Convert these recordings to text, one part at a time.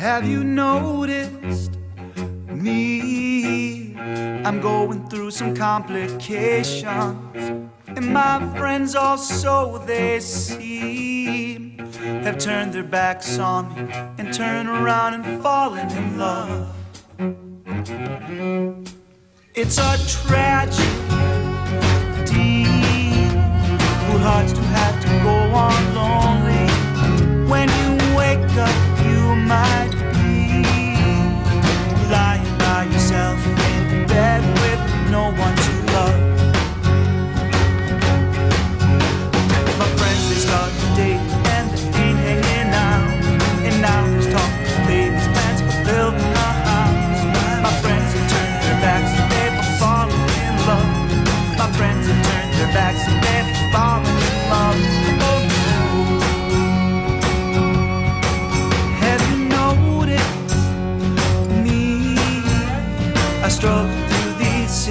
Have you noticed me? I'm going through some complications, and my friends also they seem have turned their backs on me and turned around and fallen in love. It's a tragedy.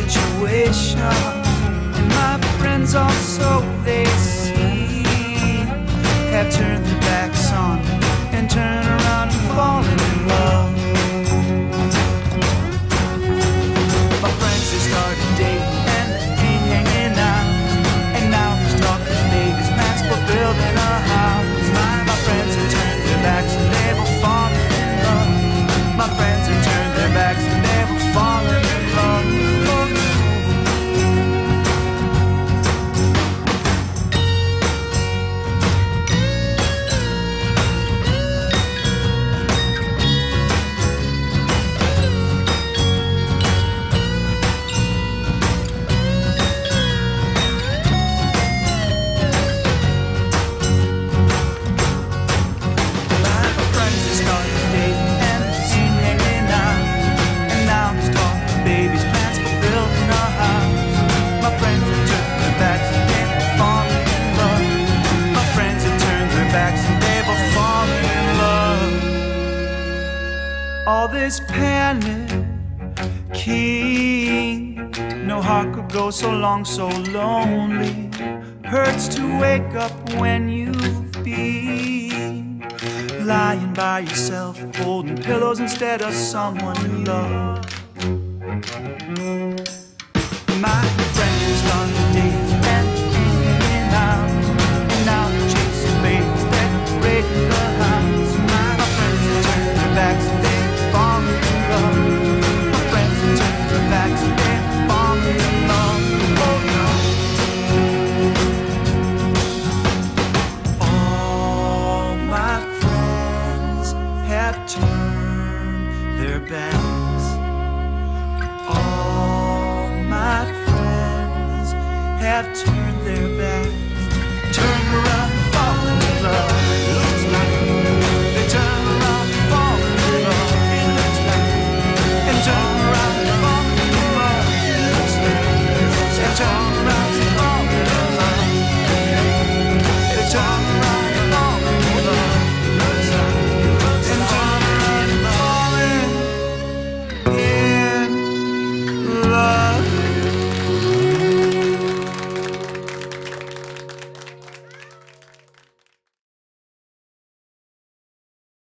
situation. this panic king no heart could go so long so lonely. Hurts to wake up when you've been lying by yourself holding pillows instead of someone you love. their backs. All my friends have turned their backs. Turn around.